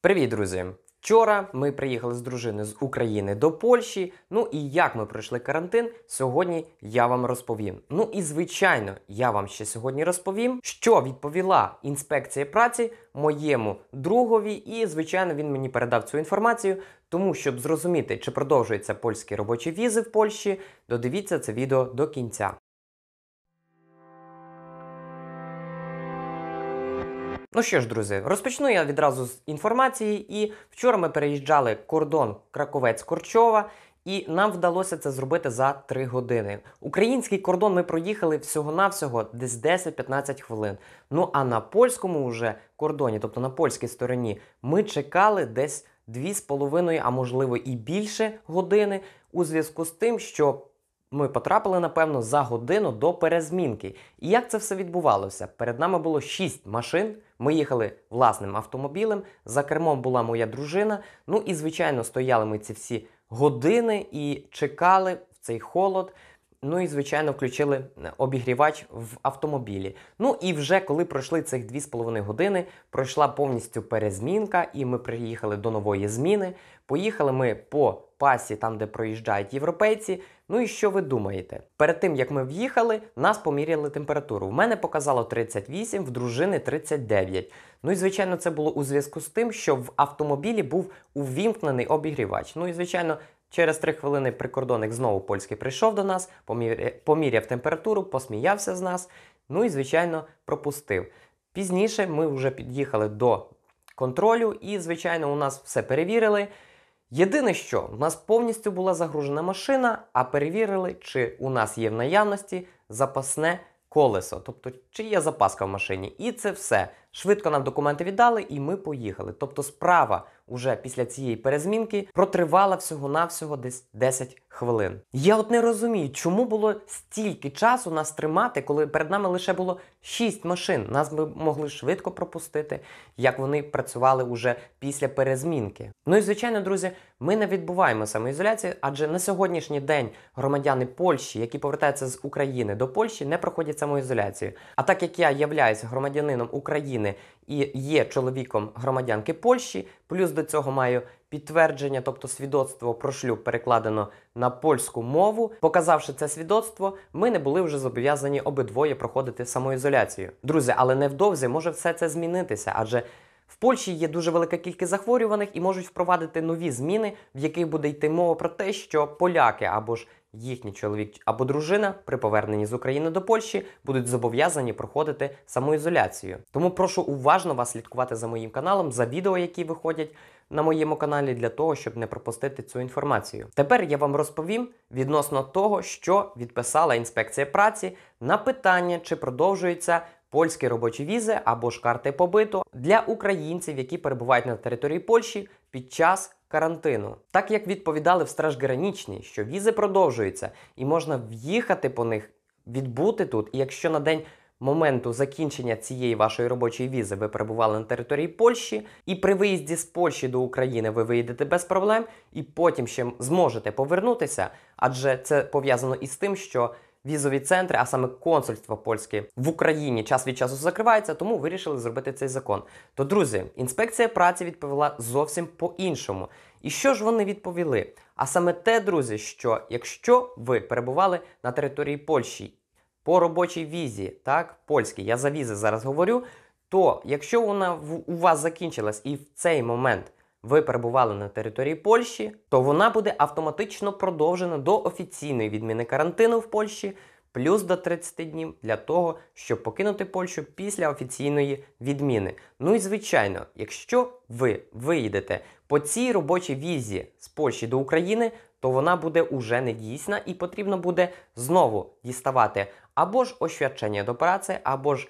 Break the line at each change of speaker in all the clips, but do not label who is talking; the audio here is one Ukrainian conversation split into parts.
Привіт, друзі! Вчора ми приїхали з дружини з України до Польщі. Ну і як ми пройшли карантин, сьогодні я вам розповім. Ну і звичайно, я вам ще сьогодні розповім, що відповіла інспекція праці моєму другові, і звичайно він мені передав цю інформацію. Тому, щоб зрозуміти, чи продовжуються польські робочі візи в Польщі, додивіться це відео до кінця. Ну що ж, друзі, розпочну я відразу з інформації. І вчора ми переїжджали кордон Краковець-Корчова, і нам вдалося це зробити за 3 години. Український кордон ми проїхали всього-навсього десь 10-15 хвилин. Ну а на польському вже кордоні, тобто на польській стороні, ми чекали десь 2,5, а можливо і більше години у зв'язку з тим, що ми потрапили, напевно, за годину до перезмінки. І як це все відбувалося? Перед нами було 6 машин. Ми їхали власним автомобілем. За кермом була моя дружина. Ну і, звичайно, стояли ми ці всі години і чекали в цей холод. Ну і, звичайно, включили е, обігрівач в автомобілі. Ну і вже коли пройшли цих 2,5 години, пройшла повністю перезмінка, і ми приїхали до нової зміни. Поїхали ми по пасі, там де проїжджають європейці. Ну і що ви думаєте? Перед тим як ми в'їхали, нас поміряли температуру. В мене показало 38, в дружини 39. Ну і звичайно, це було у зв'язку з тим, що в автомобілі був увімкнений обігрівач. Ну і звичайно. Через три хвилини прикордонник знову польський прийшов до нас, поміряв температуру, посміявся з нас, ну і, звичайно, пропустив. Пізніше ми вже під'їхали до контролю, і, звичайно, у нас все перевірили. Єдине, що у нас повністю була загружена машина, а перевірили, чи у нас є в наявності запасне колесо, тобто чи є запаска в машині. І це все. Швидко нам документи віддали, і ми поїхали. Тобто, справа уже після цієї перезмінки протривала всього-навсього десь 10 хвилин. Я от не розумію, чому було стільки часу нас тримати, коли перед нами лише було 6 машин. Нас би могли швидко пропустити, як вони працювали уже після перезмінки. Ну і звичайно, друзі, ми не відбуваємо самоізоляцію, адже на сьогоднішній день громадяни Польщі, які повертаються з України до Польщі, не проходять самоізоляцію. А так як я являюся громадянином України і є чоловіком громадянки Польщі, плюс до цього маю підтвердження, тобто свідоцтво про шлюб перекладено на польську мову. Показавши це свідоцтво, ми не були вже зобов'язані обидвоє проходити самоізоляцію. Друзі, але невдовзі може все це змінитися, адже в Польщі є дуже велика кількість захворюваних і можуть впровадити нові зміни, в яких буде йти мова про те, що поляки або ж їхній чоловік або дружина при поверненні з України до Польщі будуть зобов'язані проходити самоізоляцію. Тому прошу уважно вас слідкувати за моїм каналом, за відео, які виходять на моєму каналі, для того, щоб не пропустити цю інформацію. Тепер я вам розповім відносно того, що відписала інспекція праці на питання, чи продовжується. Польські робочі візи або ж карти побиту для українців, які перебувають на території Польщі під час карантину. Так як відповідали в Страж Гранічній, що візи продовжуються і можна в'їхати по них, відбути тут, і якщо на день моменту закінчення цієї вашої робочої візи ви перебували на території Польщі, і при виїзді з Польщі до України ви виїдете без проблем, і потім ще зможете повернутися, адже це пов'язано із тим, що візові центри, а саме консульство польське в Україні час від часу закривається, тому вирішили зробити цей закон. То, друзі, інспекція праці відповіла зовсім по-іншому. І що ж вони відповіли? А саме те, друзі, що якщо ви перебували на території Польщі по робочій візі, так, польській, я за візи зараз говорю, то якщо вона у вас закінчилась і в цей момент ви перебували на території Польщі, то вона буде автоматично продовжена до офіційної відміни карантину в Польщі, плюс до 30 днів для того, щоб покинути Польщу після офіційної відміни. Ну і звичайно, якщо ви виїдете по цій робочій візі з Польщі до України, то вона буде уже недійсна і потрібно буде знову діставати або ж освячення до праці, або ж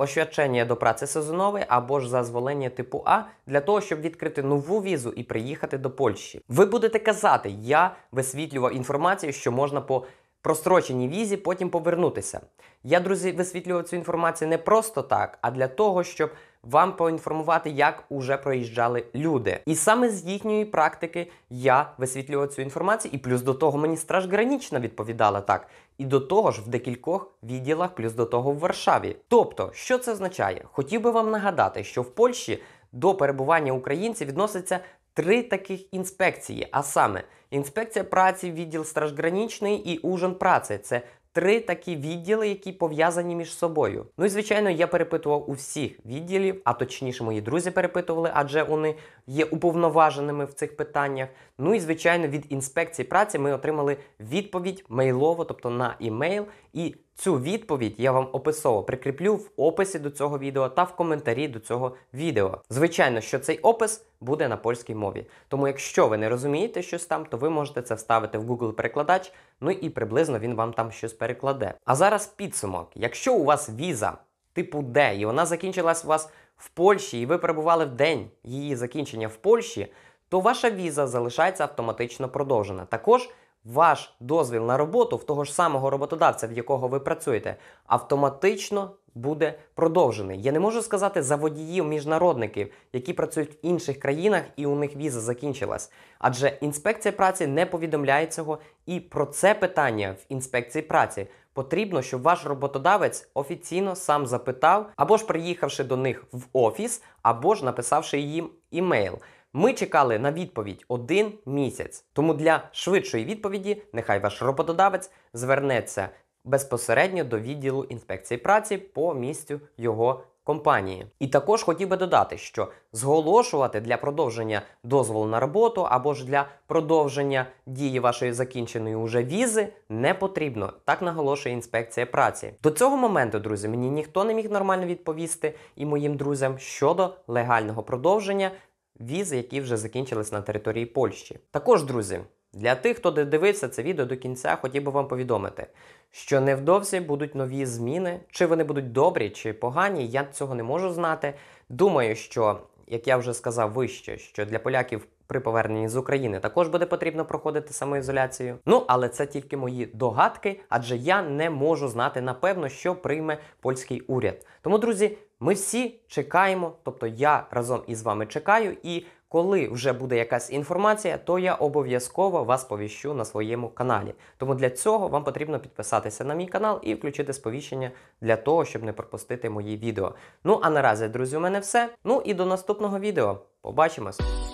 освячення до праці сезонової або ж зазволення типу А для того, щоб відкрити нову візу і приїхати до Польщі. Ви будете казати, я висвітлював інформацію, що можна по простроченій візі потім повернутися. Я, друзі, висвітлював цю інформацію не просто так, а для того, щоб вам поінформувати, як уже проїжджали люди. І саме з їхньої практики я висвітлював цю інформацію, і плюс до того мені страж гранічна відповідала так. І до того ж в декількох відділах, плюс до того в Варшаві. Тобто, що це означає? Хотів би вам нагадати, що в Польщі до перебування українців відноситься три таких інспекції, а саме інспекція праці, відділ стражгранічний і ужин праці. Це три такі відділи, які пов'язані між собою. Ну і звичайно, я перепитував у всіх відділів, а точніше, мої друзі перепитували, адже вони є уповноваженими в цих питаннях. Ну і звичайно, від інспекції праці ми отримали відповідь мейлово, тобто на імейл. І цю відповідь я вам описово прикріплю в описі до цього відео та в коментарі до цього відео. Звичайно, що цей опис буде на польській мові. Тому, якщо ви не розумієте щось там, то ви можете це вставити в Google перекладач, ну і приблизно він вам там щось перекладе. А зараз підсумок: якщо у вас віза типу Д, і вона закінчилась у вас в Польщі, і ви перебували в день її закінчення в Польщі, то ваша віза залишається автоматично продовжена. Також ваш дозвіл на роботу в того ж самого роботодавця, в якого ви працюєте, автоматично буде продовжений. Я не можу сказати за водіїв міжнародників, які працюють в інших країнах і у них віза закінчилась. Адже інспекція праці не повідомляє цього, і про це питання в інспекції праці потрібно, щоб ваш роботодавець офіційно сам запитав, або ж приїхавши до них в офіс, або ж написавши їм імейл. Ми чекали на відповідь один місяць. Тому для швидшої відповіді нехай ваш роботодавець звернеться безпосередньо до відділу інспекції праці по місцю його компанії. І також хотів би додати, що зголошувати для продовження дозволу на роботу або ж для продовження дії вашої закінченої уже візи не потрібно. Так наголошує інспекція праці. До цього моменту, друзі, мені ніхто не міг нормально відповісти і моїм друзям щодо легального продовження візи, які вже закінчились на території Польщі. Також, друзі, для тих, хто дивився це відео до кінця, хотів би вам повідомити, що невдовзі будуть нові зміни. Чи вони будуть добрі, чи погані, я цього не можу знати. Думаю, що, як я вже сказав вище, що для поляків при поверненні з України також буде потрібно проходити самоізоляцію. Ну, але це тільки мої догадки, адже я не можу знати напевно, що прийме польський уряд. Тому, друзі, ми всі чекаємо, тобто я разом із вами чекаю, і коли вже буде якась інформація, то я обов'язково вас повіщу на своєму каналі. Тому для цього вам потрібно підписатися на мій канал і включити сповіщення для того, щоб не пропустити мої відео. Ну а наразі, друзі, у мене все. Ну і до наступного відео. Побачимось!